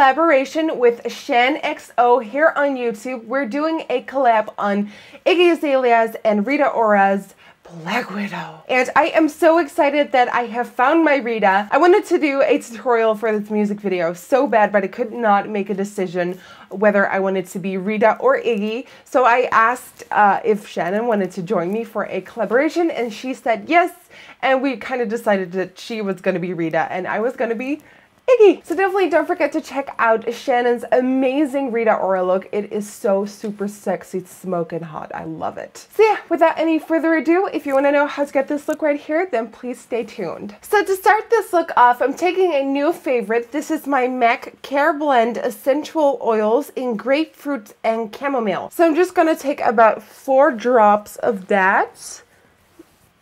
collaboration with ShaaanXO here on YouTube. We're doing a collab on Iggy Azalea's and Rita Ora's Black Widow. And I am so excited that I have found my Rita. I wanted to do a tutorial for this music video so bad, but I could not make a decision whether I wanted to be Rita or Iggy. So I asked uh, if Shannon wanted to join me for a collaboration and she said yes. And we kind of decided that she was going to be Rita and I was going to be So definitely don't forget to check out Shannon's amazing Rita Ora look. It is so super sexy, smoking hot. I love it. So yeah, without any further ado, if you want to know how to get this look right here, then please stay tuned. So to start this look off, I'm taking a new favorite. This is my MAC Care Blend Essential Oils in Grapefruit and Chamomile. So I'm just going to take about four drops of that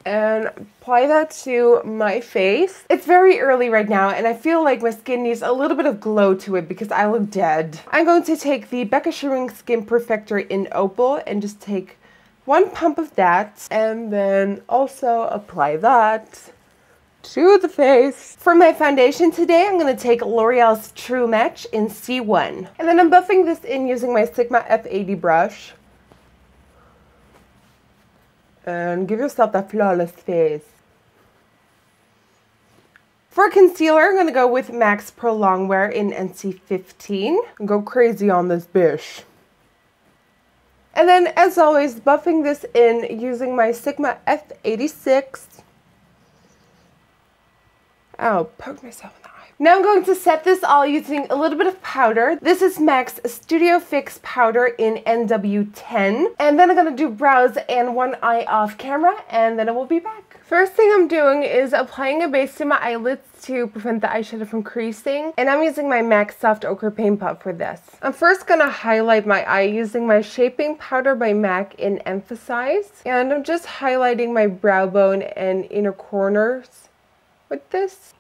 and apply that to my face. It's very early right now and I feel like my skin needs a little bit of glow to it because I look dead. I'm going to take the Becca Shimmering Skin Perfector in Opal and just take one pump of that and then also apply that to the face. For my foundation today, I'm going to take L'Oreal's True Match in C1. And then I'm buffing this in using my Sigma F80 brush and give yourself that flawless face. For concealer, I'm going to go with MAC's Pro Longwear in NC15. Go crazy on this bish. And then, as always, buffing this in using my Sigma F86. Oh, poke myself in the now I'm going to set this all using a little bit of powder. This is MAC's Studio Fix powder in NW10. And then I'm going to do brows and one eye off camera and then I will be back. First thing I'm doing is applying a base to my eyelids to prevent the eyeshadow from creasing. And I'm using my MAC Soft Ochre Paint Pot for this. I'm first going to highlight my eye using my Shaping Powder by MAC in Emphasize. And I'm just highlighting my brow bone and inner corners with this.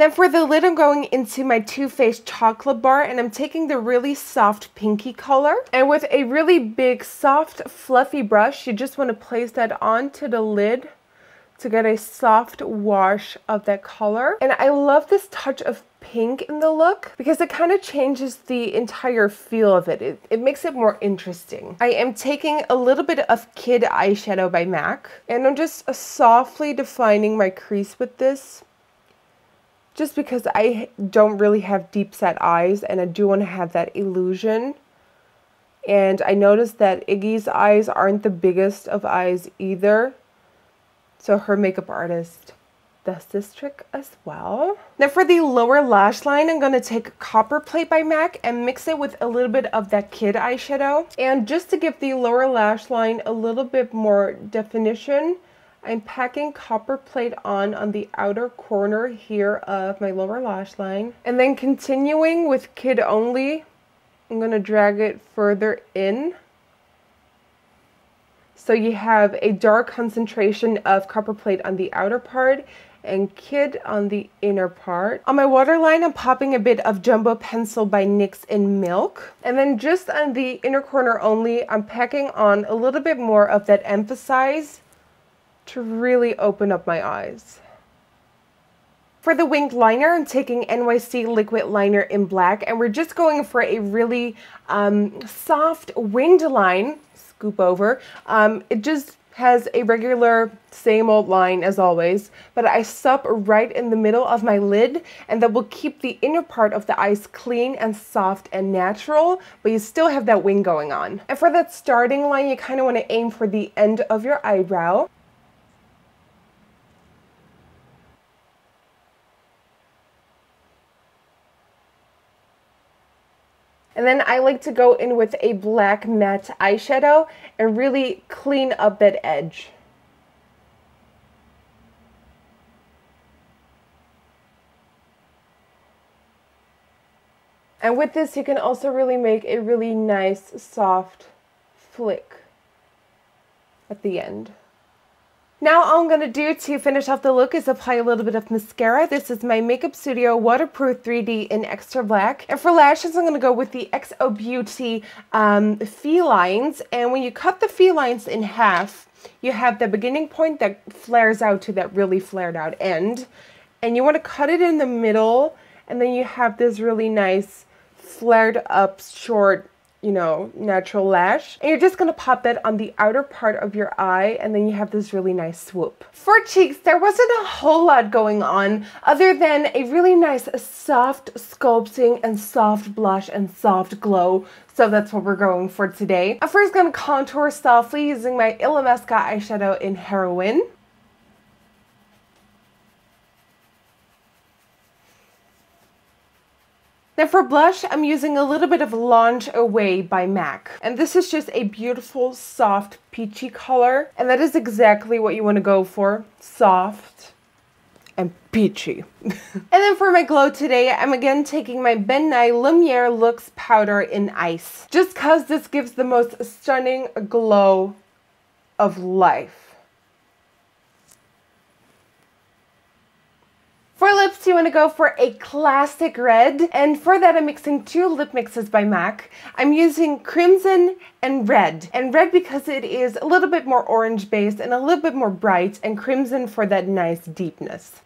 Then for the lid, I'm going into my Too Faced Chocolate Bar and I'm taking the really soft pinky color. And with a really big, soft, fluffy brush, you just want to place that onto the lid to get a soft wash of that color. And I love this touch of pink in the look because it kind of changes the entire feel of it. it. It makes it more interesting. I am taking a little bit of Kid eyeshadow by MAC and I'm just softly defining my crease with this just because I don't really have deep set eyes and I do want to have that illusion. And I noticed that Iggy's eyes aren't the biggest of eyes either. So her makeup artist does this trick as well. Now for the lower lash line, I'm going to take Copper Plate by MAC and mix it with a little bit of that Kid eyeshadow. And just to give the lower lash line a little bit more definition, I'm packing copper plate on on the outer corner here of my lower lash line. And then continuing with Kid Only, I'm going to drag it further in. So you have a dark concentration of copper plate on the outer part and Kid on the inner part. On my waterline, I'm popping a bit of Jumbo Pencil by NYX in Milk. And then just on the inner corner only, I'm packing on a little bit more of that Emphasize to really open up my eyes. For the winged liner, I'm taking NYC Liquid Liner in black, and we're just going for a really um, soft winged line. Scoop over. Um, it just has a regular same old line as always, but I sup right in the middle of my lid and that will keep the inner part of the eyes clean and soft and natural, but you still have that wing going on. And for that starting line, you kind of want to aim for the end of your eyebrow. And then I like to go in with a black matte eyeshadow and really clean up that edge. And with this, you can also really make a really nice, soft flick at the end. Now all I'm going to do to finish off the look is apply a little bit of mascara. This is my Makeup Studio Waterproof 3D in Extra Black. And for lashes, I'm going to go with the XO Beauty um, Felines. And when you cut the felines in half, you have the beginning point that flares out to that really flared out end. And you want to cut it in the middle, and then you have this really nice flared up short you know, natural lash. And you're just gonna pop that on the outer part of your eye and then you have this really nice swoop. For cheeks, there wasn't a whole lot going on other than a really nice soft sculpting and soft blush and soft glow. So that's what we're going for today. I'm first gonna contour softly using my Illamasqua eyeshadow in Heroine. Now for blush, I'm using a little bit of Launch Away by MAC. And this is just a beautiful, soft, peachy color. And that is exactly what you want to go for. Soft and peachy. and then for my glow today, I'm again taking my Ben Nye Lumiere Luxe Powder in Ice. Just cause this gives the most stunning glow of life. For lips, you want to go for a classic red. And for that, I'm mixing two lip mixes by MAC. I'm using crimson and red. And red because it is a little bit more orange based and a little bit more bright, and crimson for that nice deepness.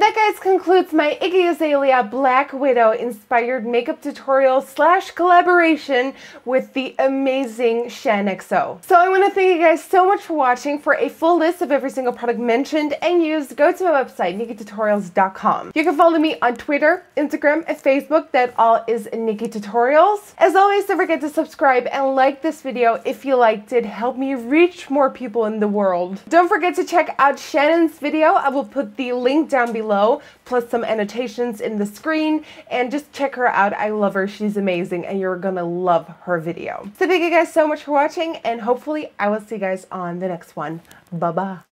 And that guys concludes my Iggy Azalea Black Widow inspired makeup tutorial slash collaboration with the amazing ShaaanXO. So I want to thank you guys so much for watching. For a full list of every single product mentioned and used, go to my website, NikkieTutorials.com. You can follow me on Twitter, Instagram, and Facebook. That all is NikkieTutorials. As always, don't forget to subscribe and like this video if you liked it. Help me reach more people in the world. Don't forget to check out Shannon's video. I will put the link down below below, plus some annotations in the screen, and just check her out. I love her. She's amazing, and you're gonna love her video. So thank you guys so much for watching, and hopefully I will see you guys on the next one. Bye-bye.